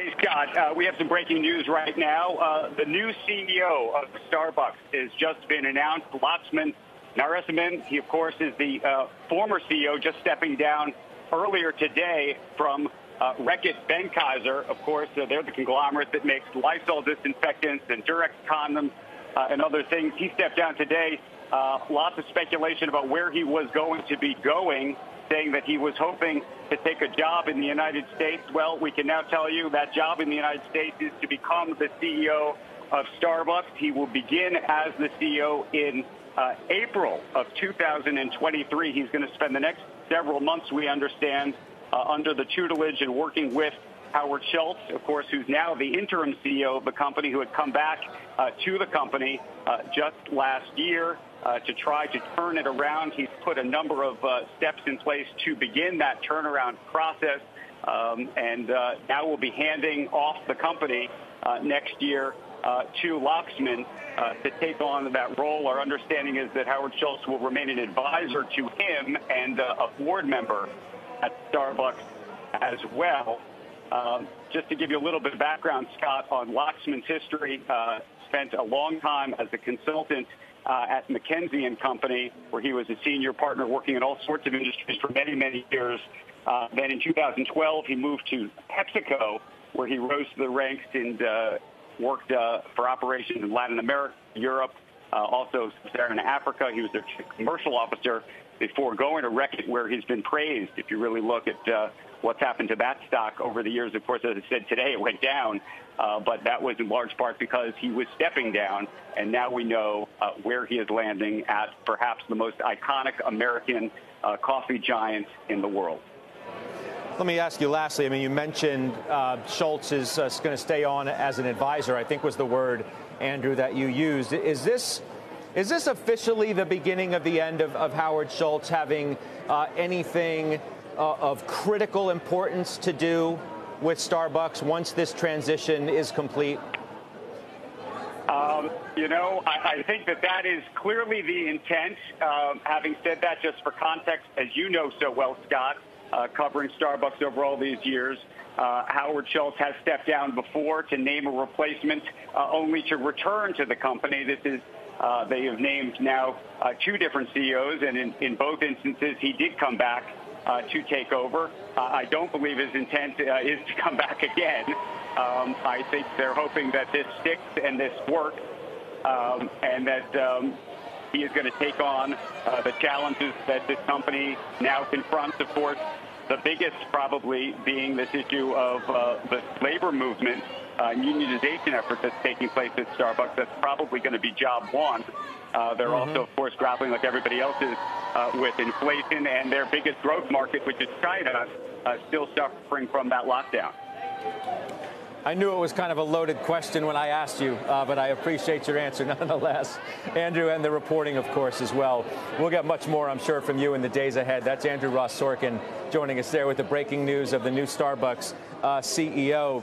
Hey, Scott, uh, we have some breaking news right now. Uh, the new CEO of Starbucks has just been announced, Laxman Narasimhan. He, of course, is the uh, former CEO just stepping down earlier today from uh, Reckitt Benckiser. Of course, uh, they're the conglomerate that makes Lysol disinfectants and Durex condoms uh, and other things. He stepped down today. Uh, lots of speculation about where he was going to be going, saying that he was hoping to take a job in the United States. Well, we can now tell you that job in the United States is to become the CEO of Starbucks. He will begin as the CEO in uh, April of 2023. He's going to spend the next several months, we understand, uh, under the tutelage and working with Howard Schultz, of course, who's now the interim CEO of the company, who had come back uh, to the company uh, just last year uh, to try to turn it around. He's put a number of uh, steps in place to begin that turnaround process, um, and uh, now we'll be handing off the company uh, next year uh, to Laxman uh, to take on that role. Our understanding is that Howard Schultz will remain an advisor to him and uh, a board member at Starbucks as well. Um, just to give you a little bit of background, Scott, on Laxman's history, uh, spent a long time as a consultant uh, at McKinsey and Company, where he was a senior partner working in all sorts of industries for many, many years. Uh, then in 2012, he moved to PepsiCo, where he rose to the ranks and uh, worked uh, for operations in Latin America, Europe, uh, also Sub-Saharan Africa. He was their chief commercial officer before going to Reckitt, where he's been praised. If you really look at uh, what's happened to that stock over the years, of course, as I said today, it went down, uh, but that was in large part because he was stepping down, and now we know uh, where he is landing at perhaps the most iconic American uh, coffee giant in the world. Let me ask you lastly. I mean, you mentioned uh, Schultz is uh, going to stay on as an advisor. I think was the word, Andrew, that you used. Is this is this officially the beginning of the end of, of Howard Schultz having uh, anything uh, of critical importance to do with Starbucks once this transition is complete? Um, you know, I, I, think that that is clearly the intent. Um, having said that, just for context, as you know so well, Scott, uh, covering Starbucks over all these years. Uh, Howard Schultz has stepped down before to name a replacement, uh, only to return to the company. This is uh, they have named now uh, two different CEOs, and in, in both instances, he did come back uh, to take over. I don't believe his intent is to come back again. Um, I think they're hoping that this sticks and this works, um, and that um, he is going to take on uh, the challenges that this company now confronts. Of course, the biggest probably being this issue of uh, the labor movement uh, unionization effort that's taking place at Starbucks. That's probably going to be job one. Uh, they're mm-hmm. also, of course, grappling like everybody else is uh, with inflation and their biggest growth market, which is China, uh, still suffering from that lockdown. I knew it was kind of a loaded question when I asked you, uh, but I appreciate your answer nonetheless. Andrew, and the reporting, of course, as well. We'll get much more, I'm sure, from you in the days ahead. That's Andrew Ross Sorkin joining us there with the breaking news of the new Starbucks uh, CEO.